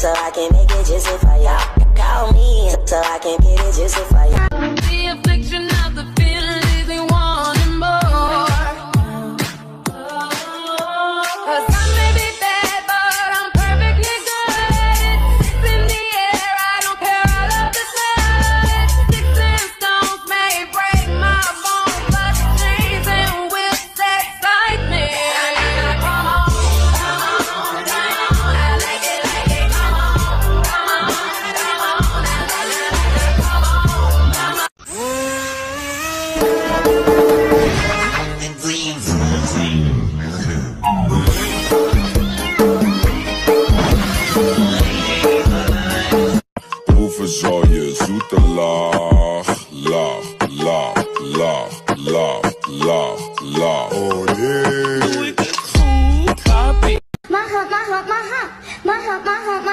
so I can make it juicy for ya. Call me so I can get it juicy for ya. verzorg je zoete lach, lach, lach, lach, lach, lach, lach. Oh nee. Doe ik het goed, happy. Mag het, mag het, mag het, mag het, mag het.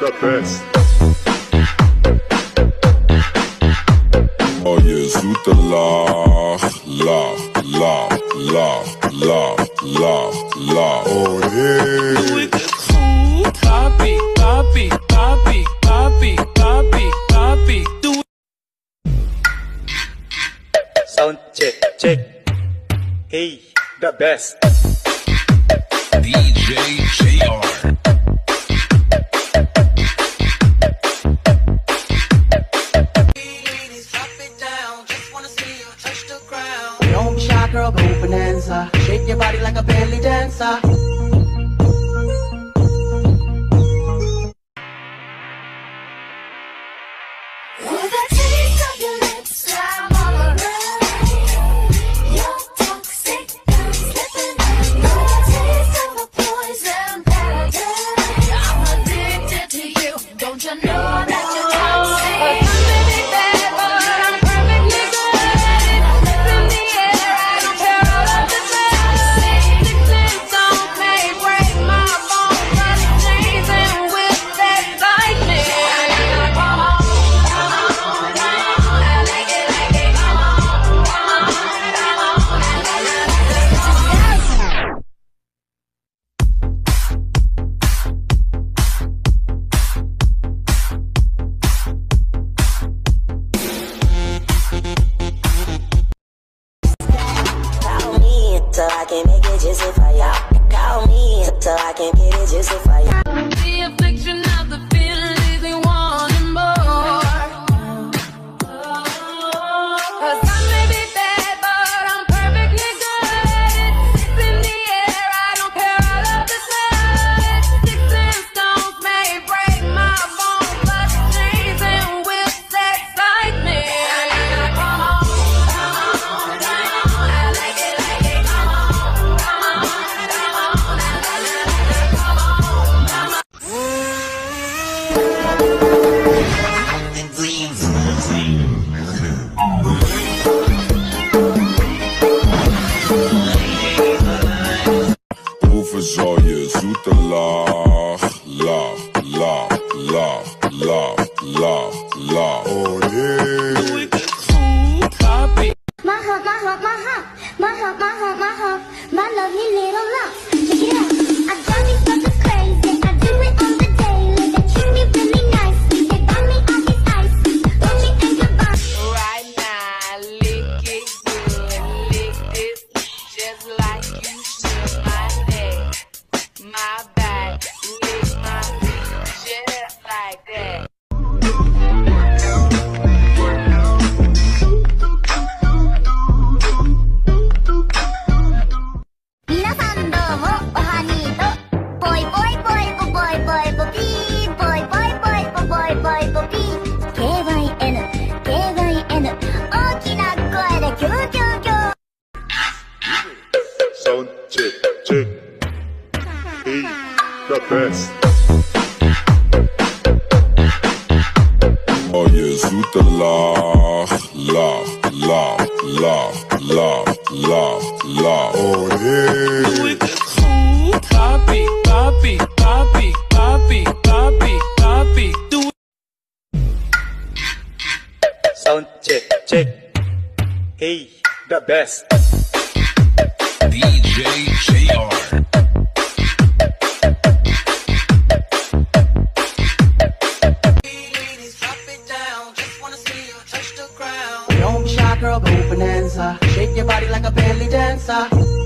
the best. Oh, Oye, zoete lach, lach, lach, lach, lach, lach, lach. Oh yeah. Doe ik het goed? Papi, papi, papi, papi, papi, papi. Doe Sound check, check. Hey, the best. DJ JR. girl, go bananza. Shake your body like a belly dancer. so I can make it juicy for ya. Call me so I can get it juicy for ya. The affliction. Canada. Best. Oh je zoete lach, lach, lach, lach, lach, lach, lach. Oh nee. Doe ik het goed? Papi, papi, papi, papi, papi, papi. Doe Sound check, check. Hey, the best. body like a belly dancer.